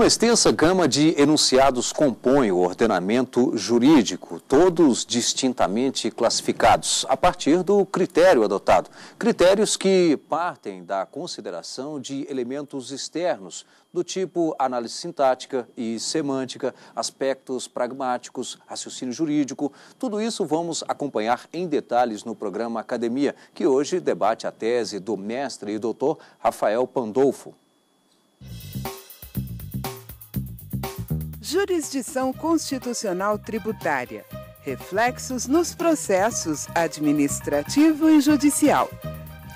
Uma extensa gama de enunciados compõe o ordenamento jurídico, todos distintamente classificados, a partir do critério adotado. Critérios que partem da consideração de elementos externos, do tipo análise sintática e semântica, aspectos pragmáticos, raciocínio jurídico. Tudo isso vamos acompanhar em detalhes no programa Academia, que hoje debate a tese do mestre e doutor Rafael Pandolfo. Jurisdição Constitucional Tributária. Reflexos nos processos administrativo e judicial.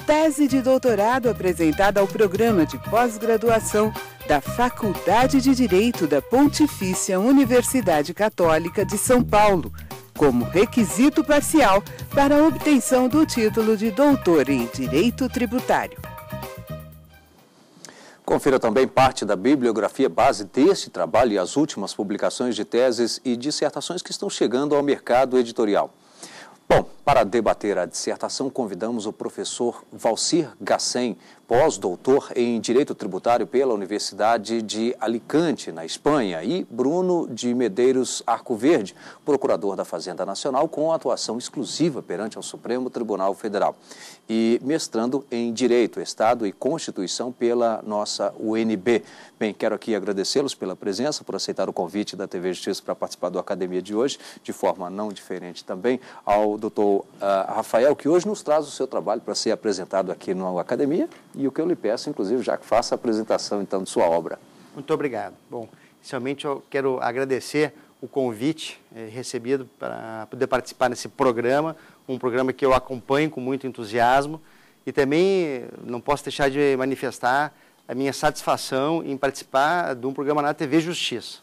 Tese de doutorado apresentada ao programa de pós-graduação da Faculdade de Direito da Pontifícia Universidade Católica de São Paulo, como requisito parcial para a obtenção do título de doutor em Direito Tributário. Confira também parte da bibliografia base deste trabalho e as últimas publicações de teses e dissertações que estão chegando ao mercado editorial. Bom, para debater a dissertação, convidamos o professor Valcir Gassen, pós-doutor em Direito Tributário pela Universidade de Alicante, na Espanha, e Bruno de Medeiros Arco Verde, procurador da Fazenda Nacional, com atuação exclusiva perante o Supremo Tribunal Federal, e mestrando em Direito, Estado e Constituição pela nossa UNB. Bem, quero aqui agradecê-los pela presença, por aceitar o convite da TV Justiça para participar da Academia de hoje, de forma não diferente também ao doutor uh, Rafael, que hoje nos traz o seu trabalho para ser apresentado aqui na Academia e o que eu lhe peço, inclusive, já que faça a apresentação, então, de sua obra. Muito obrigado. Bom, inicialmente eu quero agradecer o convite eh, recebido para poder participar nesse programa, um programa que eu acompanho com muito entusiasmo e também não posso deixar de manifestar a minha satisfação em participar de um programa na TV Justiça,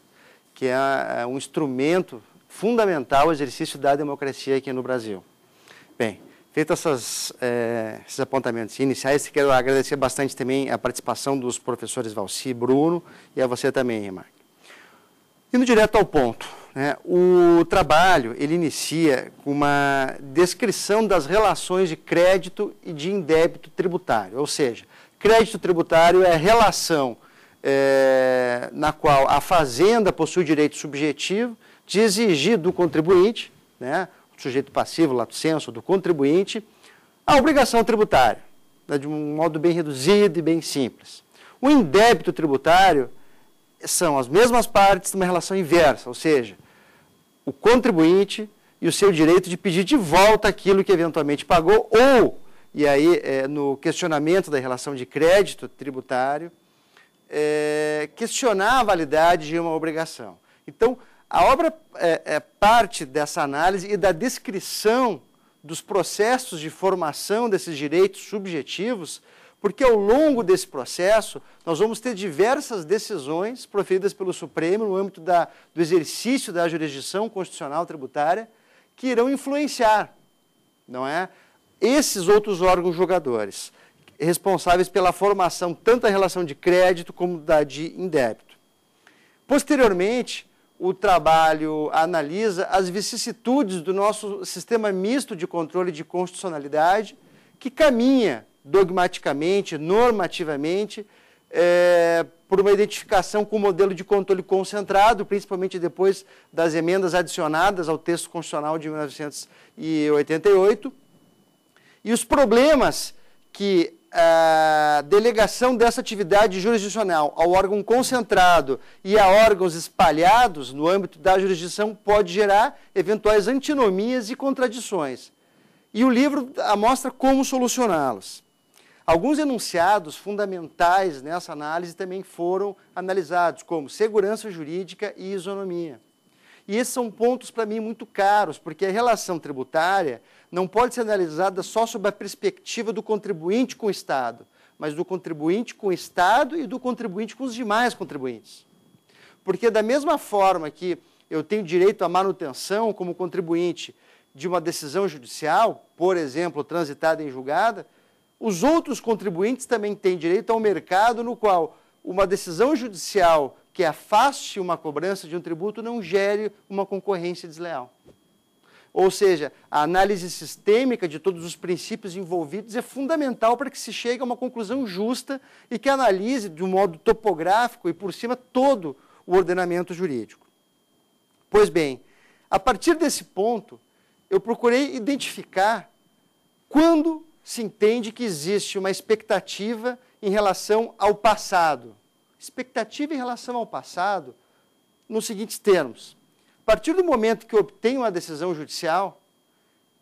que é, é um instrumento fundamental ao exercício da democracia aqui no Brasil. Bem, Feitos essas, é, esses apontamentos iniciais, quero agradecer bastante também a participação dos professores Valci Bruno e a você também, Remarque. Indo direto ao ponto, né, o trabalho ele inicia com uma descrição das relações de crédito e de indébito tributário, ou seja, crédito tributário é a relação é, na qual a fazenda possui direito subjetivo de exigir do contribuinte, né, sujeito passivo, lato senso, do contribuinte, a obrigação tributária, né, de um modo bem reduzido e bem simples. O indébito tributário são as mesmas partes de uma relação inversa, ou seja, o contribuinte e o seu direito de pedir de volta aquilo que eventualmente pagou, ou, e aí é, no questionamento da relação de crédito tributário, é, questionar a validade de uma obrigação. Então, a obra é, é parte dessa análise e da descrição dos processos de formação desses direitos subjetivos, porque ao longo desse processo nós vamos ter diversas decisões proferidas pelo Supremo no âmbito da, do exercício da jurisdição constitucional tributária que irão influenciar, não é, esses outros órgãos julgadores responsáveis pela formação tanto da relação de crédito como da de indébito. Posteriormente, o trabalho analisa as vicissitudes do nosso sistema misto de controle de constitucionalidade, que caminha dogmaticamente, normativamente, é, por uma identificação com o modelo de controle concentrado, principalmente depois das emendas adicionadas ao texto constitucional de 1988, e os problemas que a delegação dessa atividade jurisdicional ao órgão concentrado e a órgãos espalhados no âmbito da jurisdição pode gerar eventuais antinomias e contradições. E o livro mostra como solucioná-los. Alguns enunciados fundamentais nessa análise também foram analisados, como segurança jurídica e isonomia. E esses são pontos para mim muito caros, porque a relação tributária não pode ser analisada só sob a perspectiva do contribuinte com o Estado, mas do contribuinte com o Estado e do contribuinte com os demais contribuintes. Porque, da mesma forma que eu tenho direito à manutenção como contribuinte de uma decisão judicial, por exemplo, transitada em julgada, os outros contribuintes também têm direito ao mercado no qual uma decisão judicial que afaste uma cobrança de um tributo não gere uma concorrência desleal. Ou seja, a análise sistêmica de todos os princípios envolvidos é fundamental para que se chegue a uma conclusão justa e que analise de um modo topográfico e por cima todo o ordenamento jurídico. Pois bem, a partir desse ponto, eu procurei identificar quando se entende que existe uma expectativa em relação ao passado. Expectativa em relação ao passado, nos seguintes termos. A partir do momento que obtenho uma decisão judicial,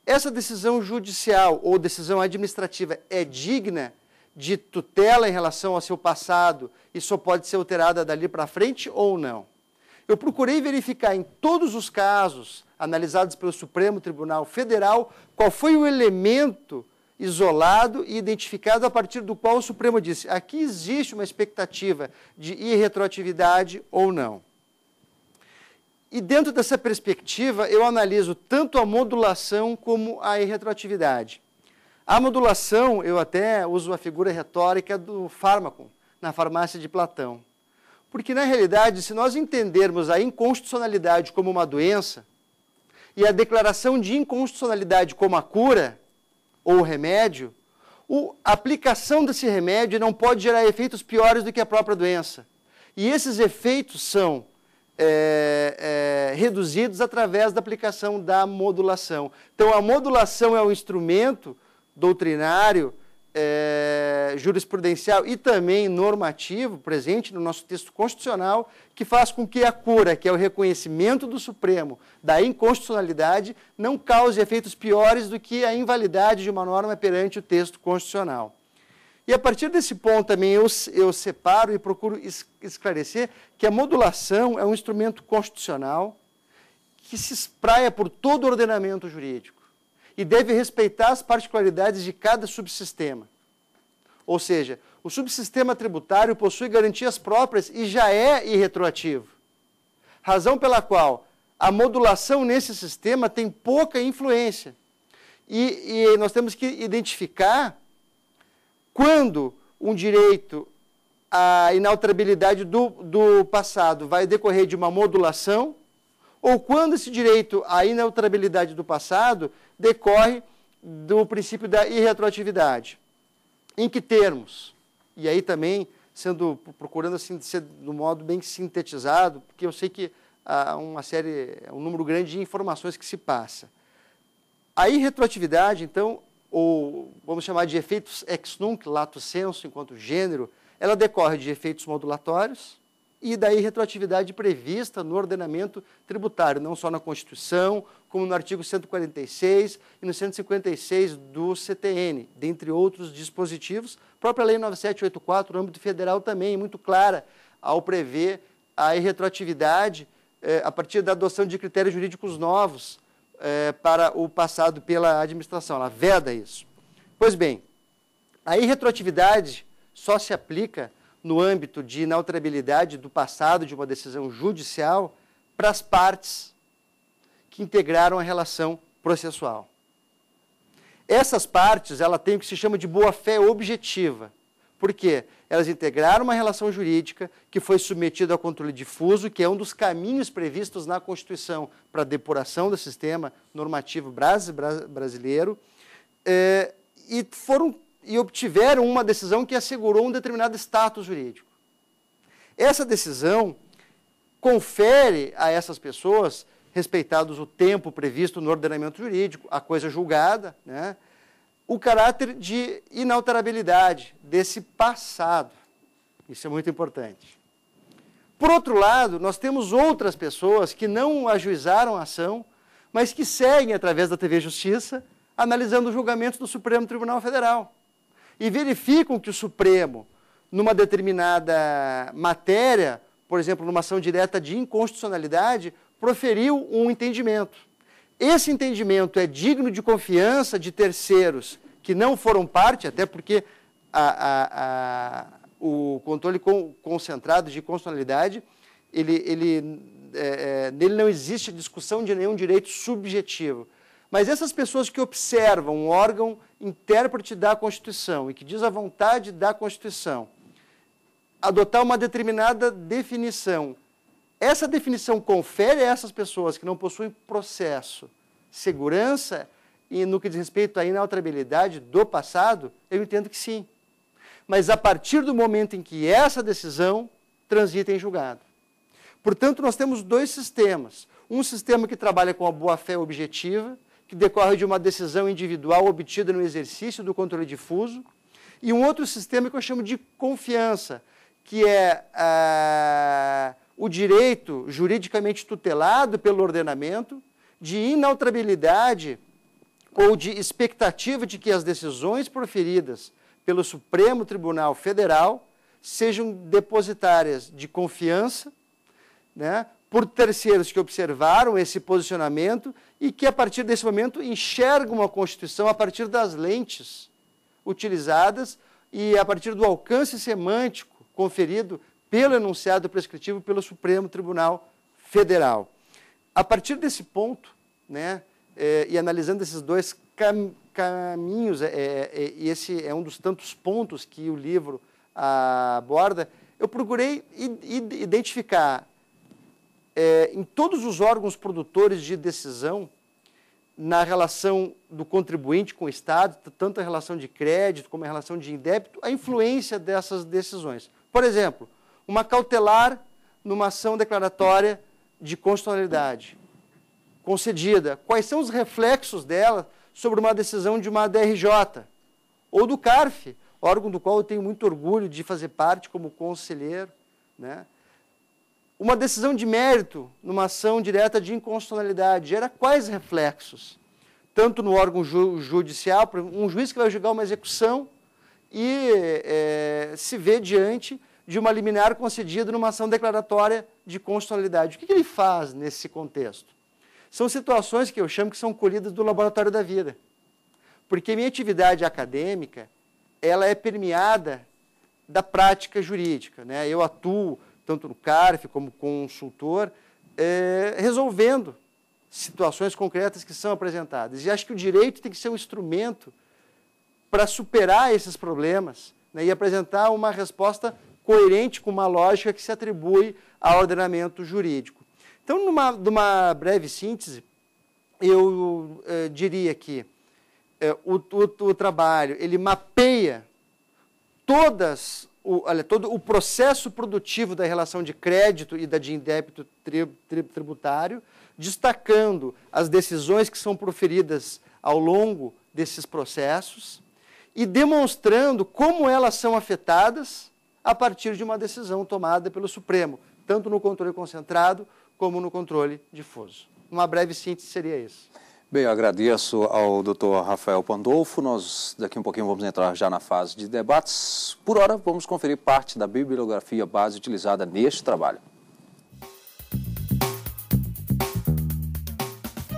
essa decisão judicial ou decisão administrativa é digna de tutela em relação ao seu passado e só pode ser alterada dali para frente ou não? Eu procurei verificar em todos os casos analisados pelo Supremo Tribunal Federal qual foi o elemento isolado e identificado a partir do qual o Supremo disse: aqui existe uma expectativa de irretroatividade ou não. E dentro dessa perspectiva, eu analiso tanto a modulação como a irretroatividade. A modulação, eu até uso a figura retórica do fármaco, na farmácia de Platão. Porque, na realidade, se nós entendermos a inconstitucionalidade como uma doença e a declaração de inconstitucionalidade como a cura ou o remédio, a aplicação desse remédio não pode gerar efeitos piores do que a própria doença. E esses efeitos são é, é, reduzidos através da aplicação da modulação. Então, a modulação é um instrumento doutrinário, é, jurisprudencial e também normativo presente no nosso texto constitucional que faz com que a cura, que é o reconhecimento do Supremo da inconstitucionalidade, não cause efeitos piores do que a invalidade de uma norma perante o texto constitucional. E a partir desse ponto também eu, eu separo e procuro esclarecer que a modulação é um instrumento constitucional que se espraia por todo o ordenamento jurídico e deve respeitar as particularidades de cada subsistema. Ou seja, o subsistema tributário possui garantias próprias e já é irretroativo. Razão pela qual a modulação nesse sistema tem pouca influência. E, e nós temos que identificar quando um direito, a inalterabilidade do, do passado vai decorrer de uma modulação, ou quando esse direito, a inalterabilidade do passado, decorre do princípio da irretroatividade. Em que termos? E aí também, sendo procurando assim, ser um modo bem sintetizado, porque eu sei que há uma série, um número grande de informações que se passa. A irretroatividade, então, ou vamos chamar de efeitos ex nunc, lato sensu, enquanto gênero, ela decorre de efeitos modulatórios e daí retroatividade prevista no ordenamento tributário, não só na Constituição, como no artigo 146 e no 156 do CTN, dentre outros dispositivos. A própria Lei 9784, no âmbito federal, também é muito clara ao prever a irretroatividade eh, a partir da adoção de critérios jurídicos novos é, para o passado pela administração, ela veda isso. Pois bem, a irretroatividade só se aplica no âmbito de inalterabilidade do passado de uma decisão judicial para as partes que integraram a relação processual. Essas partes, ela tem o que se chama de boa-fé objetiva. Por quê? Elas integraram uma relação jurídica que foi submetida ao controle difuso, que é um dos caminhos previstos na Constituição para a depuração do sistema normativo brasileiro, é, e foram e obtiveram uma decisão que assegurou um determinado status jurídico. Essa decisão confere a essas pessoas, respeitados o tempo previsto no ordenamento jurídico, a coisa julgada, né, o caráter de inalterabilidade desse passado. Isso é muito importante. Por outro lado, nós temos outras pessoas que não ajuizaram a ação, mas que seguem através da TV Justiça, analisando os julgamentos do Supremo Tribunal Federal. E verificam que o Supremo, numa determinada matéria, por exemplo, numa ação direta de inconstitucionalidade, proferiu um entendimento. Esse entendimento é digno de confiança de terceiros que não foram parte, até porque a, a, a, o controle concentrado de constitucionalidade, ele, ele, é, é, nele não existe discussão de nenhum direito subjetivo. Mas essas pessoas que observam um órgão intérprete da Constituição e que diz a vontade da Constituição, adotar uma determinada definição essa definição confere a essas pessoas que não possuem processo segurança e no que diz respeito à inalterabilidade do passado, eu entendo que sim. Mas a partir do momento em que essa decisão transita em julgado. Portanto, nós temos dois sistemas. Um sistema que trabalha com a boa-fé objetiva, que decorre de uma decisão individual obtida no exercício do controle difuso, e um outro sistema que eu chamo de confiança, que é ah, o direito juridicamente tutelado pelo ordenamento de inalterabilidade ou de expectativa de que as decisões proferidas pelo Supremo Tribunal Federal sejam depositárias de confiança, né, por terceiros que observaram esse posicionamento e que, a partir desse momento, enxergam a Constituição a partir das lentes utilizadas e a partir do alcance semântico conferido pelo enunciado prescritivo pelo Supremo Tribunal Federal. A partir desse ponto, né, é, e analisando esses dois cam caminhos, é, é, é, esse é um dos tantos pontos que o livro aborda, eu procurei identificar é, em todos os órgãos produtores de decisão, na relação do contribuinte com o Estado, tanto a relação de crédito como a relação de débito, a influência dessas decisões. Por exemplo, uma cautelar numa ação declaratória de constitucionalidade concedida. Quais são os reflexos dela sobre uma decisão de uma DRJ ou do CARF, órgão do qual eu tenho muito orgulho de fazer parte como conselheiro, né? Uma decisão de mérito numa ação direta de inconstitucionalidade gera quais reflexos? Tanto no órgão ju judicial, um juiz que vai julgar uma execução e é, se vê diante de uma liminar concedida numa ação declaratória de constitucionalidade. O que, ele faz nesse contexto? São situações que eu chamo que são colhidas do laboratório da vida. Porque minha atividade acadêmica, ela é permeada da prática jurídica. Né? Eu atuo tanto no CARF como consultor, é, resolvendo situações concretas que são apresentadas. E acho que o direito tem que ser um instrumento para superar esses problemas né, e apresentar uma resposta coerente com uma lógica que se atribui ao ordenamento jurídico. Então, numa, numa breve síntese, eu é, diria que é, o, o, o trabalho ele mapeia todas o, olha, todo o processo produtivo da relação de crédito e da de débito tri, tri, tributário, destacando as decisões que são proferidas ao longo desses processos e demonstrando como elas são afetadas a partir de uma decisão tomada pelo Supremo, tanto no controle concentrado como no controle difuso. Uma breve síntese seria isso. Bem, eu agradeço ao Dr. Rafael Pandolfo. Nós daqui um pouquinho vamos entrar já na fase de debates. Por hora, vamos conferir parte da bibliografia base utilizada neste trabalho.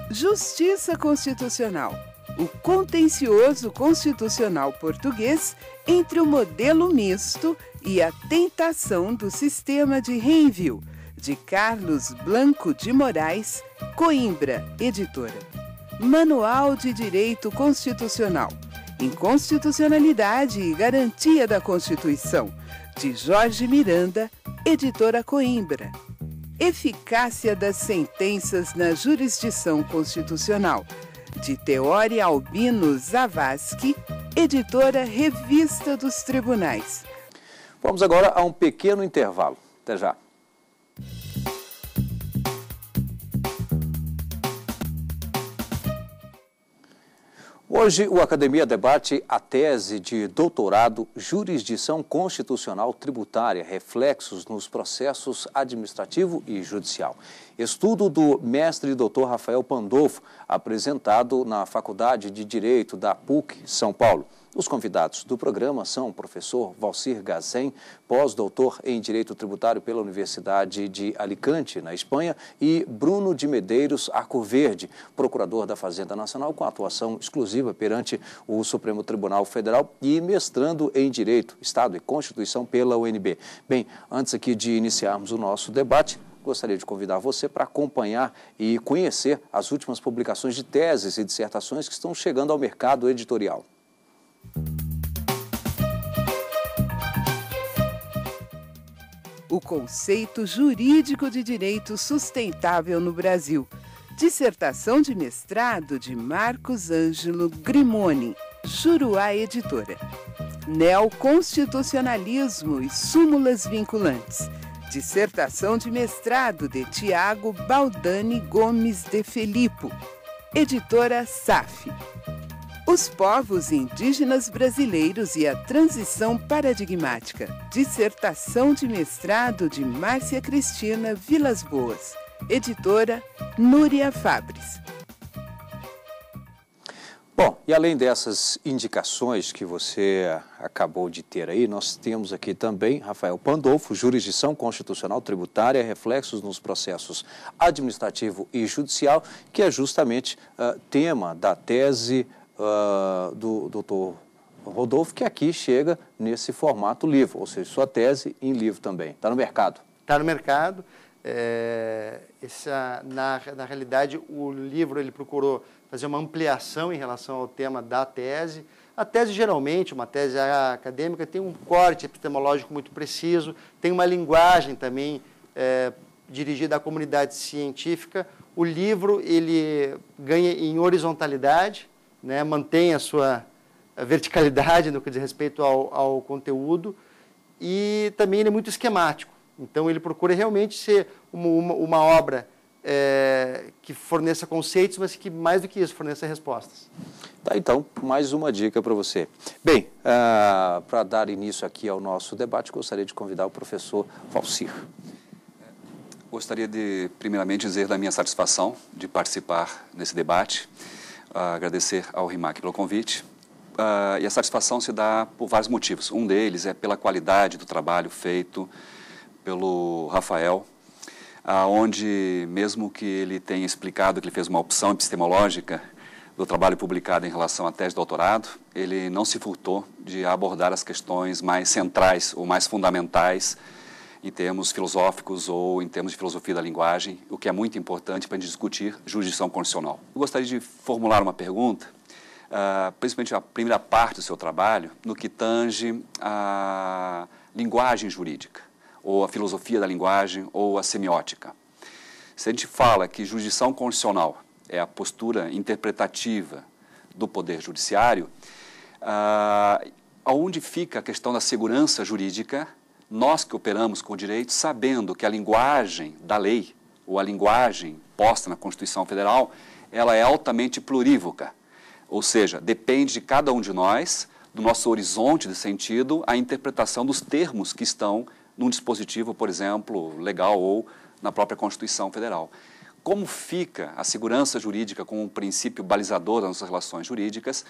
Justiça Constitucional. O contencioso constitucional português entre o modelo misto e a tentação do sistema de reenvio, de Carlos Blanco de Moraes, Coimbra, editora. Manual de Direito Constitucional. Inconstitucionalidade e Garantia da Constituição, de Jorge Miranda, editora Coimbra. Eficácia das sentenças na jurisdição constitucional, de Teori Albino Zavascki, editora Revista dos Tribunais. Vamos agora a um pequeno intervalo. Até já. Hoje, o Academia debate a tese de doutorado Jurisdição Constitucional Tributária, reflexos nos processos administrativo e judicial. Estudo do mestre doutor Rafael Pandolfo, apresentado na Faculdade de Direito da PUC, São Paulo. Os convidados do programa são o professor Valcir Gazem, pós-doutor em Direito Tributário pela Universidade de Alicante, na Espanha, e Bruno de Medeiros Arcoverde, procurador da Fazenda Nacional, com atuação exclusiva perante o Supremo Tribunal Federal e mestrando em Direito, Estado e Constituição pela UNB. Bem, antes aqui de iniciarmos o nosso debate, gostaria de convidar você para acompanhar e conhecer as últimas publicações de teses e dissertações que estão chegando ao mercado editorial. O conceito jurídico de direito sustentável no Brasil, Dissertação de mestrado de Marcos Ângelo Grimoni, Juruá Editora. Neoconstitucionalismo e súmulas vinculantes. Dissertação de mestrado de Tiago Baldani Gomes de Filippo, Editora SAF. Os povos indígenas brasileiros e a transição paradigmática. Dissertação de mestrado de Márcia Cristina Vilas Boas. Editora Núria Fabres. Bom, e além dessas indicações que você acabou de ter aí, nós temos aqui também Rafael Pandolfo, Jurisdição Constitucional Tributária, Reflexos nos Processos Administrativo e Judicial, que é justamente uh, tema da tese uh, do doutor Rodolfo, que aqui chega nesse formato livro, ou seja, sua tese em livro também. Está no mercado? Está no mercado. É, essa, na, na realidade, o livro ele procurou fazer uma ampliação em relação ao tema da tese. A tese, geralmente, uma tese acadêmica, tem um corte epistemológico muito preciso, tem uma linguagem também é, dirigida à comunidade científica. O livro ele ganha em horizontalidade, né, mantém a sua verticalidade no que diz respeito ao, ao conteúdo e também ele é muito esquemático. Então ele procura realmente ser uma, uma, uma obra é, que forneça conceitos, mas que mais do que isso forneça respostas. Tá, então, mais uma dica para você. Bem, uh, ah, para dar início aqui ao nosso debate, gostaria de convidar o professor Valcir. Gostaria de, primeiramente, dizer da minha satisfação de participar nesse debate uh, agradecer ao RIMAC pelo convite. Uh, e a satisfação se dá por vários motivos. Um deles é pela qualidade do trabalho feito pelo Rafael, onde, mesmo que ele tenha explicado que ele fez uma opção epistemológica do trabalho publicado em relação à tese de doutorado, ele não se furtou de abordar as questões mais centrais ou mais fundamentais em termos filosóficos ou em termos de filosofia da linguagem, o que é muito importante para a gente discutir jurisdição constitucional. Eu gostaria de formular uma pergunta, uh, principalmente a primeira parte do seu trabalho, no que tange a linguagem jurídica, ou a filosofia da linguagem, ou a semiótica. Se a gente fala que jurisdição constitucional é a postura interpretativa do poder judiciário, uh, aonde fica a questão da segurança jurídica nós que operamos com o direito, sabendo que a linguagem da lei, ou a linguagem posta na Constituição Federal, ela é altamente plurívoca. Ou seja, depende de cada um de nós, do nosso horizonte de sentido, a interpretação dos termos que estão num dispositivo, por exemplo, legal ou na própria Constituição Federal. Como fica a segurança jurídica como um princípio balizador das nossas relações jurídicas,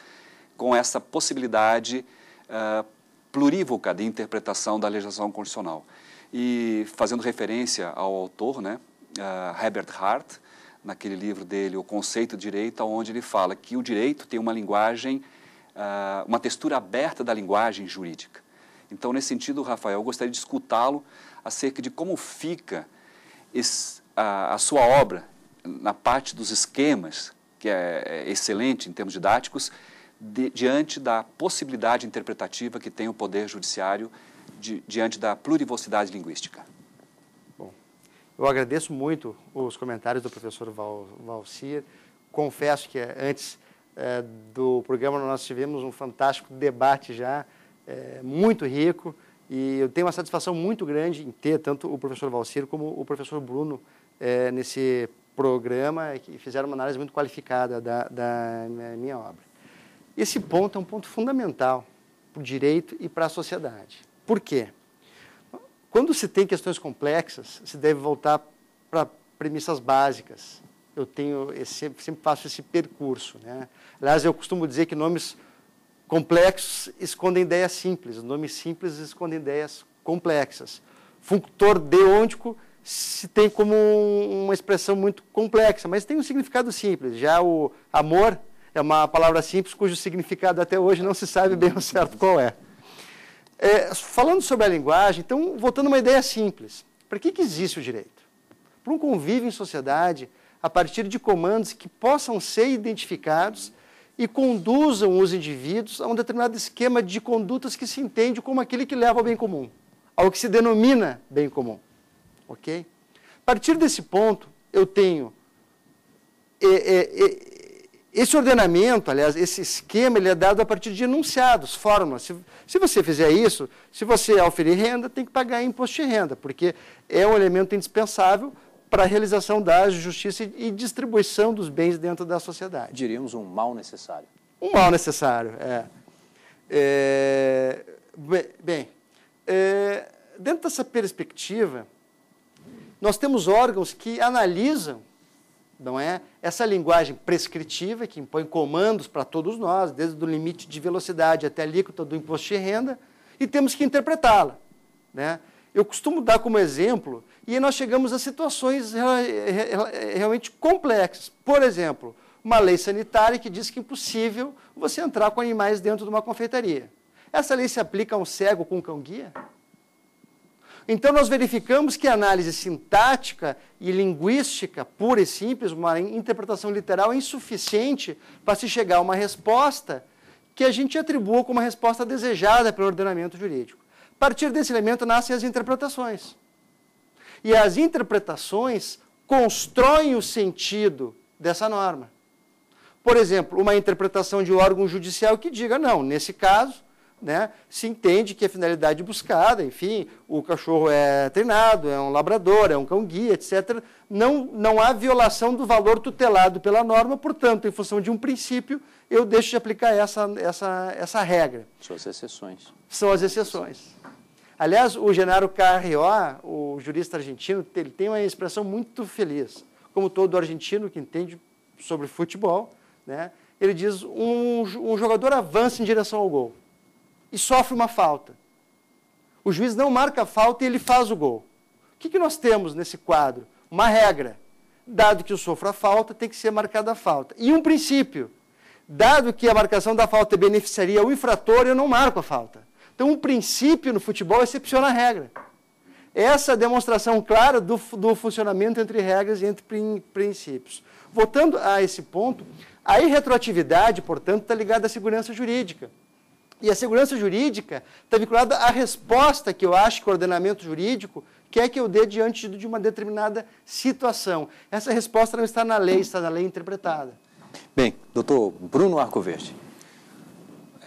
com essa possibilidade uh, plurívoca de interpretação da legislação constitucional. E fazendo referência ao autor, né, uh, Herbert Hart, naquele livro dele, O Conceito de Direito, onde ele fala que o direito tem uma linguagem, uh, uma textura aberta da linguagem jurídica. Então, nesse sentido, Rafael, eu gostaria de escutá-lo acerca de como fica esse, a, a, sua obra na parte dos esquemas, que é, é excelente em termos didáticos, de, diante da possibilidade interpretativa que tem o Poder Judiciário di, diante da plurivocidade linguística? Bom, eu agradeço muito os comentários do professor Val, Valcir. Confesso que antes é, do programa nós tivemos um fantástico debate já, é, muito rico, e eu tenho uma satisfação muito grande em ter tanto o professor Valcir como o professor Bruno é, nesse programa, que fizeram uma análise muito qualificada da, da minha obra. Esse ponto é um ponto fundamental para o direito e para a sociedade. Por quê? Quando se tem questões complexas, se deve voltar para premissas básicas. Eu tenho esse, sempre faço esse percurso. Né? Aliás, eu costumo dizer que nomes complexos escondem ideias simples, nomes simples escondem ideias complexas. Functor deôntico se tem como uma expressão muito complexa, mas tem um significado simples. Já o amor é uma palavra simples cujo significado até hoje não se sabe bem ao certo qual é. é falando sobre a linguagem, então, voltando a uma ideia simples. Para que, que existe o direito? Para um convívio em sociedade a partir de comandos que possam ser identificados e conduzam os indivíduos a um determinado esquema de condutas que se entende como aquele que leva ao bem comum, ao que se denomina bem comum. Ok? A partir desse ponto, eu tenho esse ordenamento, aliás, esse esquema, ele é dado a partir de enunciados, fórmulas. Se, se você fizer isso, se você oferir renda, tem que pagar imposto de renda, porque é um elemento indispensável para a realização da justiça e distribuição dos bens dentro da sociedade. Diríamos um mal necessário. Um mal necessário, é. é bem, é, dentro dessa perspectiva, nós temos órgãos que analisam não é? Essa linguagem prescritiva que impõe comandos para todos nós, desde o limite de velocidade até a alíquota do imposto de renda, e temos que interpretá-la, né? Eu costumo dar como exemplo, e nós chegamos a situações realmente complexas. Por exemplo, uma lei sanitária que diz que é impossível você entrar com animais dentro de uma confeitaria. Essa lei se aplica a um cego com cão-guia? Então, nós verificamos que a análise sintática e linguística pura e simples, uma interpretação literal, é insuficiente para se chegar a uma resposta que a gente atribua como uma resposta desejada pelo ordenamento jurídico. A partir desse elemento nascem as interpretações. E as interpretações constroem o sentido dessa norma. Por exemplo, uma interpretação de órgão judicial que diga, não, nesse caso, né, se entende que a finalidade buscada, enfim, o cachorro é treinado, é um labrador, é um cão-guia, etc. Não, não há violação do valor tutelado pela norma, portanto, em função de um princípio, eu deixo de aplicar essa, essa, essa regra. São as exceções. São as exceções. Aliás, o Genaro Carrió, o jurista argentino, ele tem uma expressão muito feliz. Como todo argentino que entende sobre futebol, né, ele diz, um, um jogador avança em direção ao gol e sofre uma falta. O juiz não marca a falta e ele faz o gol. O que, que nós temos nesse quadro? Uma regra. Dado que eu sofro a falta, tem que ser marcada a falta. E um princípio. Dado que a marcação da falta beneficiaria o infrator, eu não marco a falta. Então, um princípio no futebol excepciona a regra. Essa é demonstração clara do, do funcionamento entre regras e entre princípios. Voltando a esse ponto, a irretroatividade, portanto, está ligada à segurança jurídica. E a segurança jurídica está vinculada à resposta que eu acho que o ordenamento jurídico quer que eu dê diante de uma determinada situação. Essa resposta não está na lei, está na lei interpretada. Bem, doutor Bruno Arcoverde.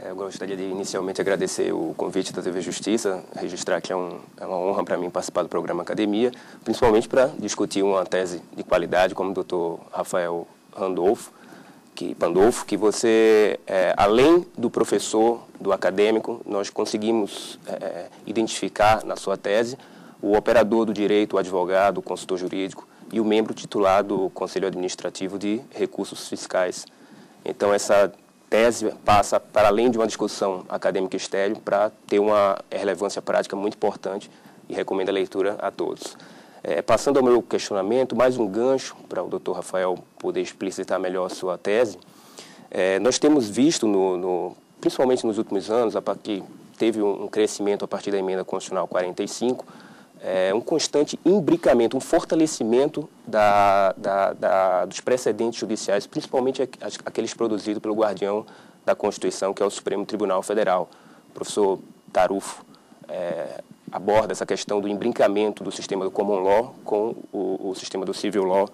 É, eu gostaria de inicialmente agradecer o convite da TV Justiça, registrar que é, um, é uma honra para mim participar do programa Academia, principalmente para discutir uma tese de qualidade, como o doutor Rafael Randolfo, que Pandolfo, que você, é, além do professor, do acadêmico, nós conseguimos é, é, identificar na sua tese o operador do direito, o advogado, o consultor jurídico e o membro titular do Conselho Administrativo de Recursos Fiscais. Então, essa tese passa para além de uma discussão acadêmica estéreo para ter uma relevância prática muito importante e recomendo a leitura a todos. É, passando ao meu questionamento, mais um gancho para o doutor Rafael poder explicitar melhor a sua tese. É, nós temos visto, no, no, principalmente nos últimos anos, a que teve um, crescimento a partir da emenda constitucional 45, é, um constante imbricamento, um fortalecimento da, da, da, dos precedentes judiciais, principalmente aqueles produzidos pelo guardião da Constituição, que é o Supremo Tribunal Federal, o professor Tarufo. É, aborda essa questão do embrincamento do sistema do common law com o, o sistema do civil law,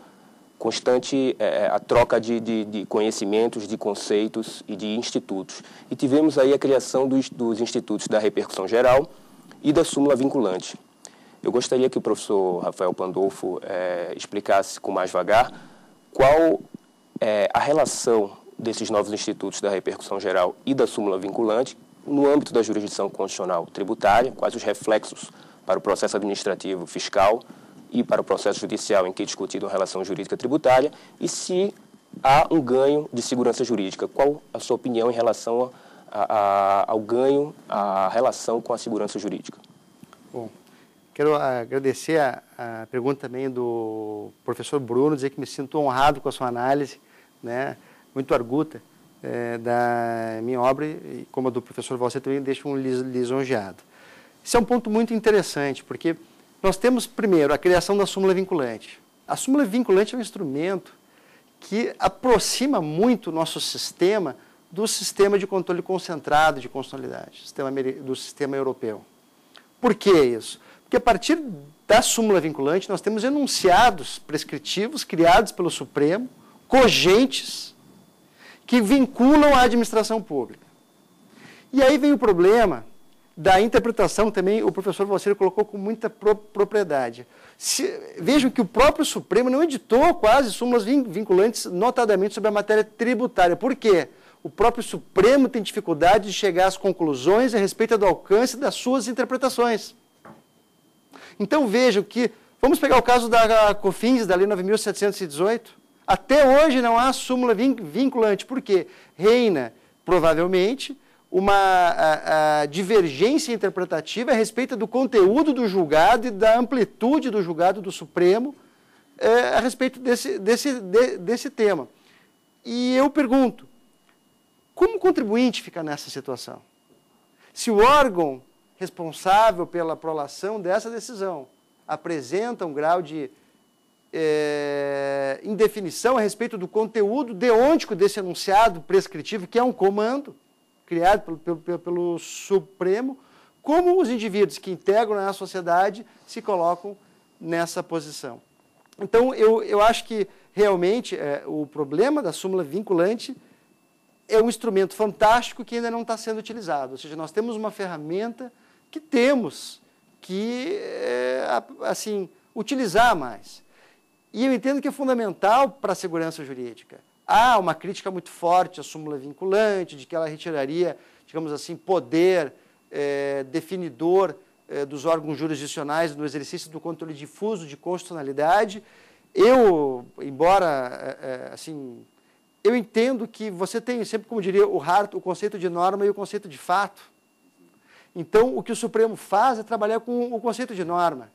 constante é, a troca de, de, de, conhecimentos, de conceitos e de institutos. E tivemos aí a criação dos, dos institutos da repercussão geral e da súmula vinculante. Eu gostaria que o professor Rafael Pandolfo é, explicasse com mais vagar qual é a relação desses novos institutos da repercussão geral e da súmula vinculante no âmbito da jurisdição constitucional tributária, quais os reflexos para o processo administrativo fiscal e para o processo judicial em que é discutido a relação jurídica tributária e se há um ganho de segurança jurídica. Qual a sua opinião em relação a, a, ao ganho, à relação com a segurança jurídica? Bom, quero agradecer a, a pergunta também do professor Bruno, dizer que me sinto honrado com a sua análise, né, muito arguta é, da minha obra, e como a do professor Valcer também deixa um lisonjeado. Isso é um ponto muito interessante, porque nós temos, primeiro, a criação da súmula vinculante. A súmula vinculante é um instrumento que aproxima muito o nosso sistema do sistema de controle concentrado de constitucionalidade, do sistema europeu. Por que isso? Porque a partir da súmula vinculante nós temos enunciados prescritivos criados pelo Supremo cogentes que vinculam a administração pública. E aí vem o problema da interpretação também, o professor Valcir colocou com muita pro propriedade. Se, vejam que o próprio Supremo não editou quase súmulas vinculantes, notadamente sobre a matéria tributária. Por quê? O próprio Supremo tem dificuldade de chegar às conclusões a respeito do alcance das suas interpretações. Então vejam que, vamos pegar o caso da COFINS, da Lei 9.718. Até hoje não há súmula vinculante, porque reina, provavelmente, uma a, a divergência interpretativa a respeito do conteúdo do julgado e da amplitude do julgado do Supremo é, a respeito desse, desse, de, desse tema. E eu pergunto, como o contribuinte fica nessa situação? Se o órgão responsável pela prolação dessa decisão apresenta um grau de é, indefinição a respeito do conteúdo deôntico desse enunciado prescritivo, que é um comando, criado pelo, pelo, pelo Supremo, como os indivíduos que integram a sociedade se colocam nessa posição. Então, eu, eu acho que realmente é, o problema da súmula vinculante é um instrumento fantástico que ainda não está sendo utilizado. Ou seja, nós temos uma ferramenta que temos que, é, assim, utilizar mais. E eu entendo que é fundamental para a segurança jurídica. Há uma crítica muito forte à súmula vinculante, de que ela retiraria, digamos assim, poder é, definidor é, dos órgãos jurisdicionais no exercício do controle difuso de constitucionalidade. Eu, embora, é, assim, eu entendo que você tem sempre, como diria o Hart, o conceito de norma e o conceito de fato. Então, o que o Supremo faz é trabalhar com o conceito de norma.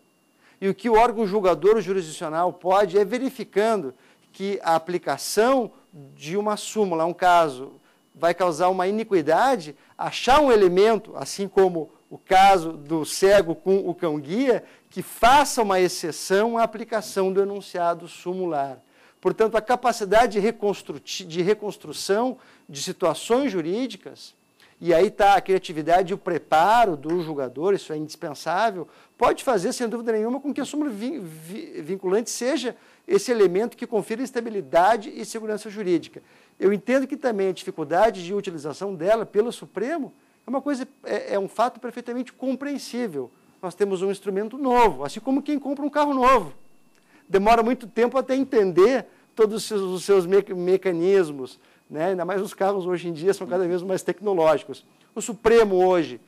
E o que o órgão julgador jurisdicional pode é verificando que a aplicação de uma súmula, um caso, vai causar uma iniquidade, achar um elemento, assim como o caso do cego com o cão-guia, que faça uma exceção à aplicação do enunciado sumular. Portanto, a capacidade de, de reconstrução de situações jurídicas, e aí está a criatividade e o preparo do julgador, isso é indispensável, pode fazer, sem dúvida nenhuma, com que a súmula vinculante seja esse elemento que confira estabilidade e segurança jurídica. Eu entendo que também a dificuldade de utilização dela pelo Supremo é uma coisa, é, é um fato perfeitamente compreensível. Nós temos um instrumento novo, assim como quem compra um carro novo. Demora muito tempo até entender todos os seus, os seus me mecanismos, né? ainda mais os carros hoje em dia são cada vez mais tecnológicos. O Supremo hoje,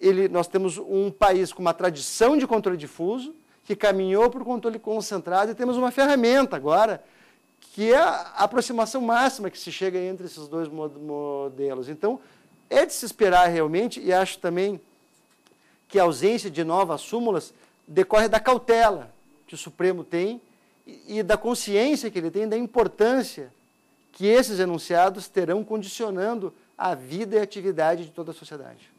ele, nós temos um país com uma tradição de controle difuso, que caminhou para o controle concentrado e temos uma ferramenta agora que é a aproximação máxima que se chega entre esses dois modelos. Então, é de se esperar realmente, e acho também que a ausência de novas súmulas decorre da cautela que o Supremo tem e da consciência que ele tem da importância que esses enunciados terão condicionando a vida e a atividade de toda a sociedade.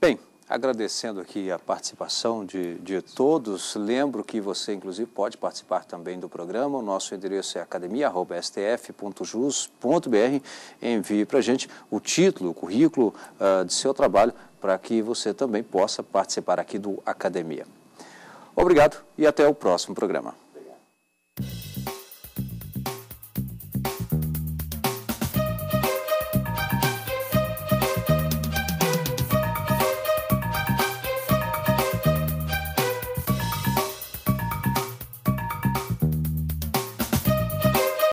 Bem, Agradecendo aqui a participação de, de todos, lembro que você, inclusive, pode participar também do programa. O nosso endereço é academia.stf.jus.br. Envie para a gente o título, o currículo uh, de seu trabalho, para que você também possa participar aqui do Academia. Obrigado e até o próximo programa.